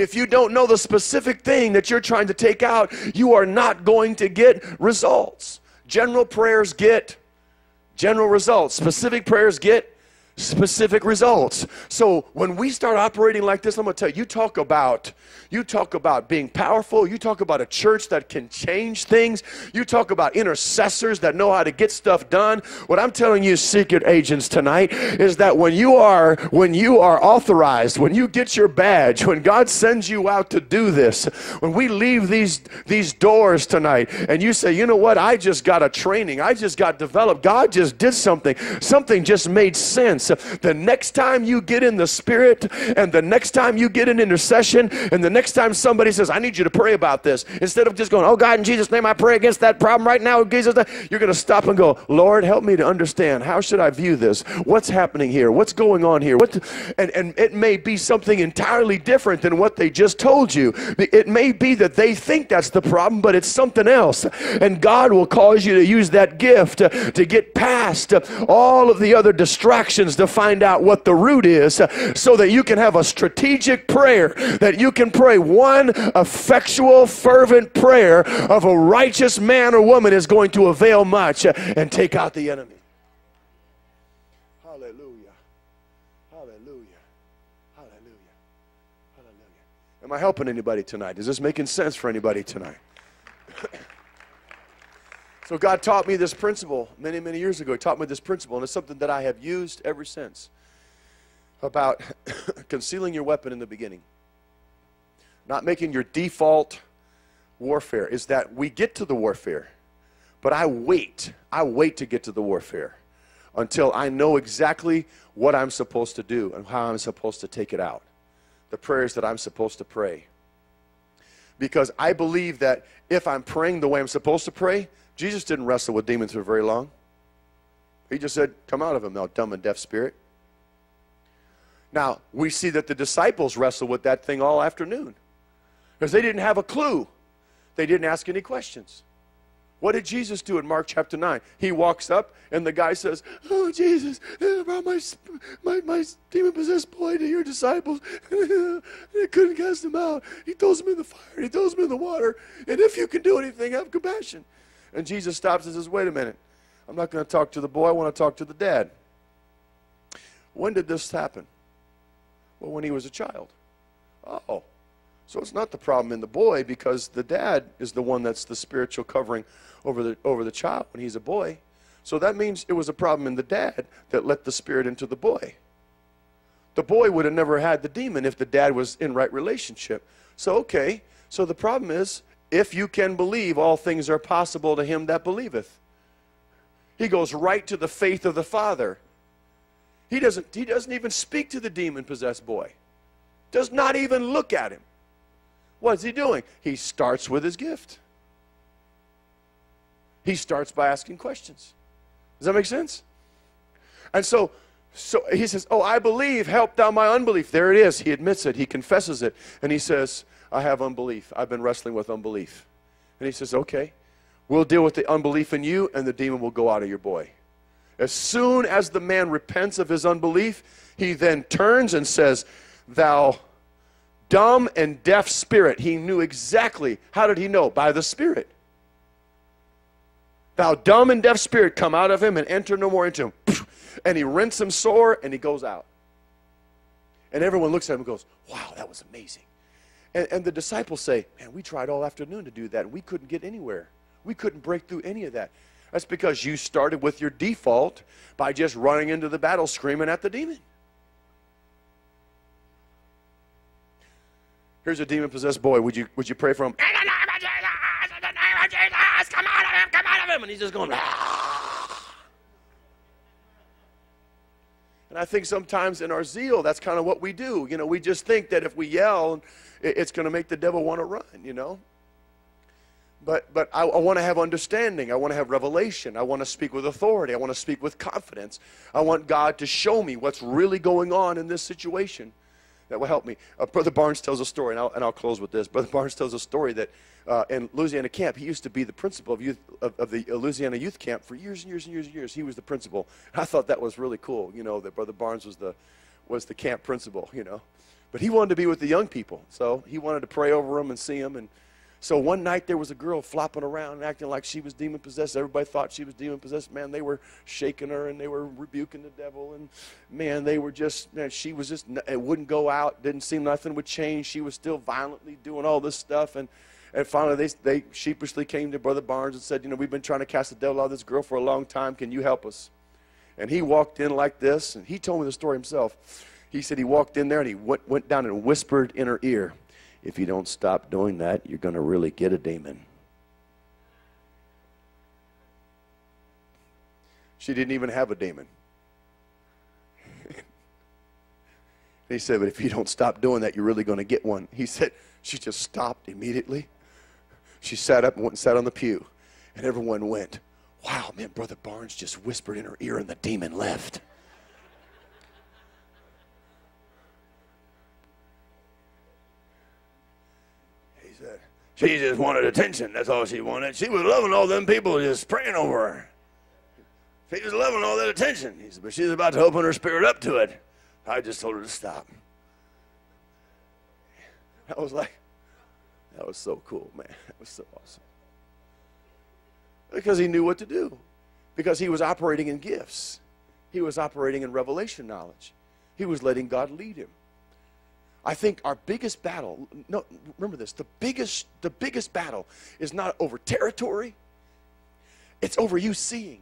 If you don't know the specific thing that you're trying to take out, you are not going to get results. General prayers get general results, specific prayers get specific results. So when we start operating like this, I'm going to tell you, you talk about you talk about being powerful, you talk about a church that can change things, you talk about intercessors that know how to get stuff done. What I'm telling you secret agents tonight is that when you are when you are authorized, when you get your badge, when God sends you out to do this, when we leave these these doors tonight and you say, "You know what? I just got a training. I just got developed. God just did something. Something just made sense." The next time you get in the spirit and the next time you get in intercession and the next time somebody says, I need you to pray about this, instead of just going, Oh God, in Jesus' name, I pray against that problem right now. Jesus, you're going to stop and go, Lord, help me to understand. How should I view this? What's happening here? What's going on here? What? And, and it may be something entirely different than what they just told you. It may be that they think that's the problem, but it's something else. And God will cause you to use that gift to get past all of the other distractions to find out what the root is uh, so that you can have a strategic prayer, that you can pray one effectual, fervent prayer of a righteous man or woman is going to avail much uh, and take out the enemy. Hallelujah. Hallelujah. Hallelujah. Hallelujah. Am I helping anybody tonight? Is this making sense for anybody tonight? So God taught me this principle many, many years ago. He taught me this principle, and it's something that I have used ever since about concealing your weapon in the beginning. Not making your default warfare is that we get to the warfare, but I wait. I wait to get to the warfare until I know exactly what I'm supposed to do and how I'm supposed to take it out. The prayers that I'm supposed to pray. Because I believe that if I'm praying the way I'm supposed to pray, Jesus didn't wrestle with demons for very long. He just said, Come out of him, thou dumb and deaf spirit. Now, we see that the disciples wrestled with that thing all afternoon because they didn't have a clue. They didn't ask any questions. What did Jesus do in Mark chapter 9? He walks up and the guy says, Oh, Jesus, I brought my, my, my demon possessed boy to your disciples. they couldn't cast him out. He throws him in the fire, he throws him in the water. And if you can do anything, have compassion. And Jesus stops and says, Wait a minute. I'm not going to talk to the boy, I want to talk to the dad. When did this happen? Well, when he was a child. Oh, so it's not the problem in the boy because the dad is the one that's the spiritual covering over the over the child when he's a boy. So that means it was a problem in the dad that let the spirit into the boy. The boy would have never had the demon if the dad was in right relationship. So okay, so the problem is if you can believe all things are possible to him that believeth. He goes right to the faith of the father. He doesn't he doesn't even speak to the demon possessed boy. Does not even look at him. What's he doing? He starts with his gift. He starts by asking questions. Does that make sense? And so, so he says, Oh, I believe, help thou my unbelief. There it is. He admits it, he confesses it, and he says, I have unbelief. I've been wrestling with unbelief. And he says, Okay, we'll deal with the unbelief in you, and the demon will go out of your boy. As soon as the man repents of his unbelief, he then turns and says, Thou dumb and deaf spirit. He knew exactly. How did he know? By the Spirit. Thou dumb and deaf spirit, come out of him and enter no more into him. And he rents him sore and he goes out. And everyone looks at him and goes, Wow, that was amazing. And, and the disciples say, Man, we tried all afternoon to do that and we couldn't get anywhere. We couldn't break through any of that. That's because you started with your default by just running into the battle screaming at the demon. Here's a demon possessed boy. Would you, would you pray for him? In the name of Jesus! In the name of Jesus! Come out of him! Come out of him! And he's just going, ah. And I think sometimes in our zeal, that's kind of what we do. You know, we just think that if we yell, it's going to make the devil want to run, you know? But, but I, I want to have understanding. I want to have revelation. I want to speak with authority. I want to speak with confidence. I want God to show me what's really going on in this situation that will help me. Uh, Brother Barnes tells a story, and I'll, and I'll close with this. Brother Barnes tells a story that uh, in Louisiana camp, he used to be the principal of, youth, of, of, the Louisiana youth camp for years and years and years and years. He was the principal. I thought that was really cool, you know, that Brother Barnes was the, was the camp principal, you know. But he wanted to be with the young people, so he wanted to pray over them and see them and – so one night there was a girl flopping around acting like she was demon possessed. Everybody thought she was demon possessed. Man, they were shaking her and they were rebuking the devil. And man, they were just, man, she was just, it wouldn't go out. Didn't seem nothing would change. She was still violently doing all this stuff. And, and finally they, they sheepishly came to Brother Barnes and said, you know, we've been trying to cast the devil out of this girl for a long time. Can you help us? And he walked in like this. And he told me the story himself. He said he walked in there and he went, went down and whispered in her ear if you don't stop doing that, you're going to really get a demon. She didn't even have a demon. he said, But if you don't stop doing that, you're really going to get one. He said, She just stopped immediately. She sat up and went and sat on the pew. And everyone went, Wow, man, Brother Barnes just whispered in her ear and the demon left. She just wanted attention. That's all she wanted. She was loving all them people just praying over her. She was loving all that attention. He said, but she's about to open her spirit up to it. I just told her to stop. I was like, that was so cool, man. That was so awesome. Because he knew what to do. Because he was operating in gifts. He was operating in revelation knowledge. He was letting God lead him. I think our biggest battle, no, remember this, the biggest, the biggest battle is not over territory, it's over you seeing.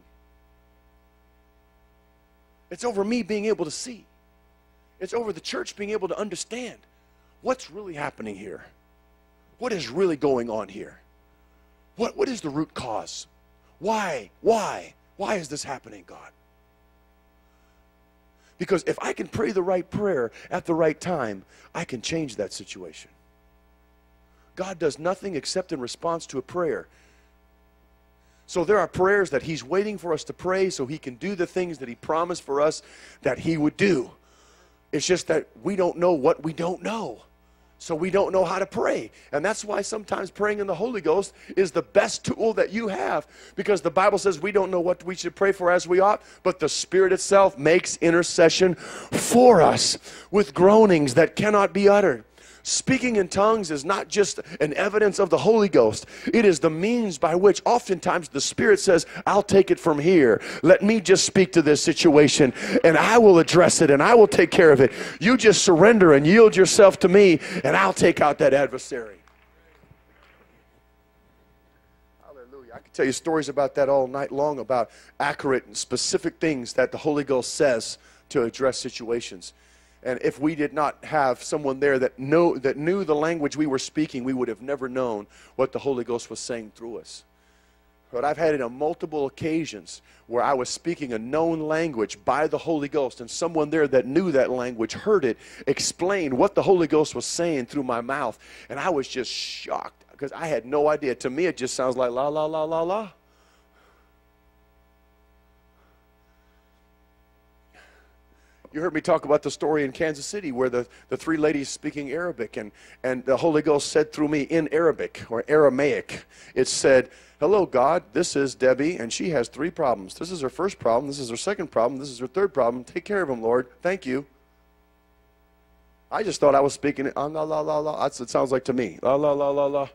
It's over me being able to see. It's over the church being able to understand what's really happening here. What is really going on here? What, what is the root cause? Why? Why? Why is this happening, God? Because if I can pray the right prayer at the right time, I can change that situation. God does nothing except in response to a prayer. So there are prayers that He's waiting for us to pray so He can do the things that He promised for us that He would do. It's just that we don't know what we don't know. So we don't know how to pray. And that's why sometimes praying in the Holy Ghost is the best tool that you have because the Bible says we don't know what we should pray for as we ought, but the Spirit itself makes intercession for us with groanings that cannot be uttered. Speaking in tongues is not just an evidence of the Holy Ghost, it is the means by which oftentimes the Spirit says, I'll take it from here. Let me just speak to this situation and I will address it and I will take care of it. You just surrender and yield yourself to me and I'll take out that adversary. Hallelujah. I can tell you stories about that all night long about accurate and specific things that the Holy Ghost says to address situations. And if we did not have someone there that, know, that knew the language we were speaking, we would have never known what the Holy Ghost was saying through us. But I've had it on multiple occasions where I was speaking a known language by the Holy Ghost, and someone there that knew that language heard it, explained what the Holy Ghost was saying through my mouth, and I was just shocked because I had no idea. To me, it just sounds like la, la, la, la, la. You heard me talk about the story in Kansas City where the, the three ladies speaking Arabic and, and the Holy Ghost said through me in Arabic or Aramaic, it said, Hello, God, this is Debbie, and she has three problems. This is her first problem, this is her second problem, this is her third problem. Take care of them, Lord. Thank you. I just thought I was speaking it. Ah, la, la, la, la. That's what it sounds like to me. La, la, la, la, la.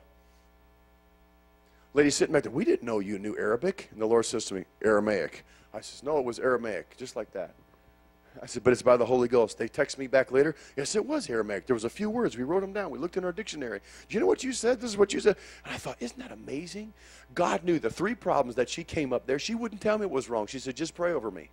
Lady sitting back there, we didn't know you knew Arabic. And the Lord says to me, Aramaic. I says, no, it was Aramaic, just like that. I said, but it's by the Holy Ghost. They text me back later. Yes, it was Aramaic. There was a few words. We wrote them down. We looked in our dictionary. Do you know what you said? This is what you said. And I thought, isn't that amazing? God knew the three problems that she came up there. She wouldn't tell me it was wrong. She said, just pray over me.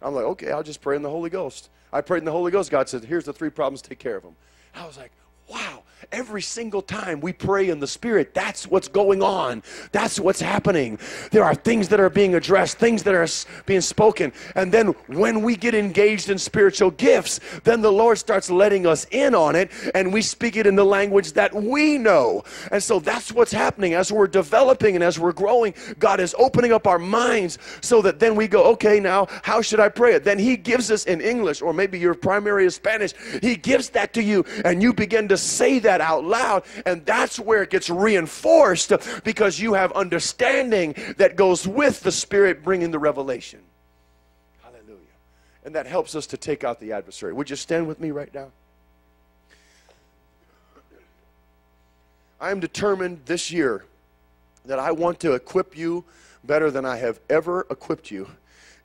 I'm like, okay, I'll just pray in the Holy Ghost. I prayed in the Holy Ghost. God said, here's the three problems. Take care of them. I was like, wow, every single time we pray in the Spirit, that's what's going on. That's what's happening. There are things that are being addressed, things that are being spoken. And then when we get engaged in spiritual gifts, then the Lord starts letting us in on it and we speak it in the language that we know. And so that's what's happening as we're developing and as we're growing. God is opening up our minds so that then we go, okay, now how should I pray it? Then He gives us in English, or maybe your primary is Spanish, He gives that to you and you begin to say that out loud. And that's where it gets reinforced because you have understanding that goes with the Spirit bringing the revelation. Hallelujah. And that helps us to take out the adversary. Would you stand with me right now? I am determined this year that I want to equip you better than I have ever equipped you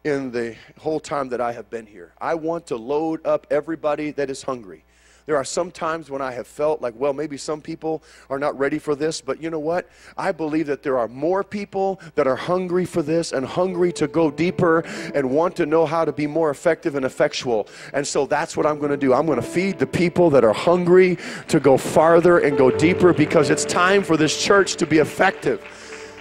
in the whole time that I have been here. I want to load up everybody that is hungry. There are some times when I have felt like, well, maybe some people are not ready for this, but you know what? I believe that there are more people that are hungry for this and hungry to go deeper and want to know how to be more effective and effectual. And so that's what I'm going to do. I'm going to feed the people that are hungry to go farther and go deeper because it's time for this church to be effective.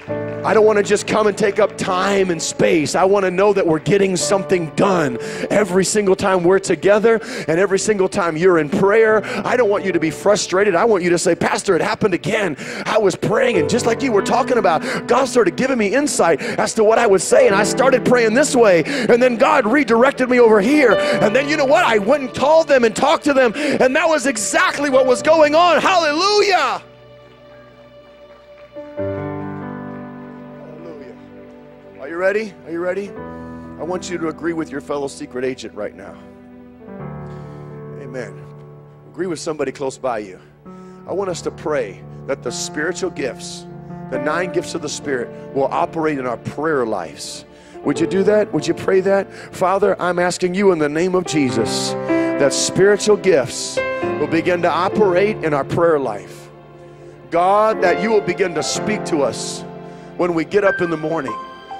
I don't want to just come and take up time and space. I want to know that we're getting something done every single time we're together and every single time you're in prayer. I don't want you to be frustrated. I want you to say, Pastor, it happened again. I was praying, and just like you were talking about, God started giving me insight as to what I would say, and I started praying this way, and then God redirected me over here. And then you know what? I went and called them and talked to them, and that was exactly what was going on. Hallelujah. You ready? Are you ready? I want you to agree with your fellow secret agent right now. Amen. Agree with somebody close by you. I want us to pray that the spiritual gifts, the nine gifts of the Spirit, will operate in our prayer lives. Would you do that? Would you pray that? Father, I'm asking you in the name of Jesus that spiritual gifts will begin to operate in our prayer life. God, that you will begin to speak to us when we get up in the morning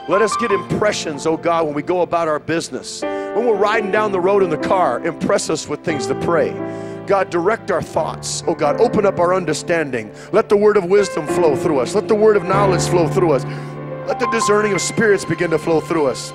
let us get impressions, oh God, when we go about our business. When we're riding down the road in the car, impress us with things to pray. God, direct our thoughts. Oh God, open up our understanding. Let the word of wisdom flow through us. Let the word of knowledge flow through us. Let the discerning of spirits begin to flow through us.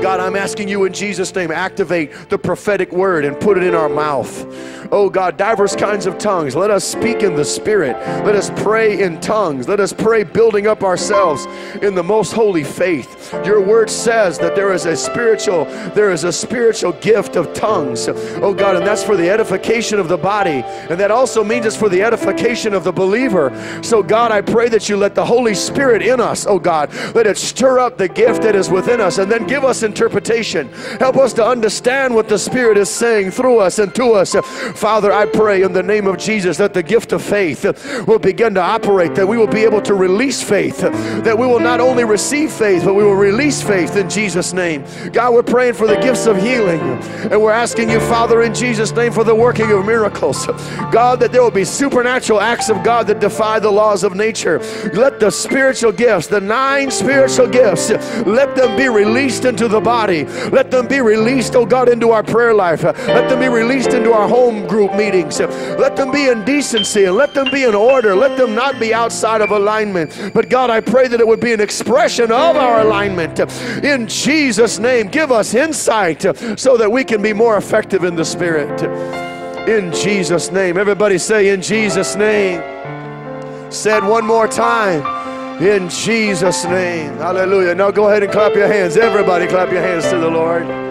God, I'm asking you in Jesus' name, activate the prophetic word and put it in our mouth. Oh God, diverse kinds of tongues. Let us speak in the Spirit. Let us pray in tongues. Let us pray building up ourselves in the most holy faith. Your word says that there is a spiritual, there is a spiritual gift of tongues. Oh God, and that's for the edification of the body. And that also means it's for the edification of the believer. So God, I pray that you let the Holy Spirit in us, oh God, let it stir up the gift that is within us and then give us interpretation. Help us to understand what the Spirit is saying through us and to us. Father, I pray in the name of Jesus that the gift of faith will begin to operate, that we will be able to release faith, that we will not only receive faith, but we will release faith in Jesus' name. God, we're praying for the gifts of healing, and we're asking you, Father, in Jesus' name, for the working of miracles. God, that there will be supernatural acts of God that defy the laws of nature. Let the spiritual gifts, the nine spiritual gifts, let them be released into the body. Let them be released, oh God, into our prayer life. Let them be released into our home group meetings. Let them be in decency and let them be in order. Let them not be outside of alignment. But God, I pray that it would be an expression of our alignment. In Jesus' name, give us insight so that we can be more effective in the Spirit. In Jesus' name. Everybody say, In Jesus' name. Said one more time. In Jesus' name. Hallelujah. Now go ahead and clap your hands. Everybody clap your hands to the Lord.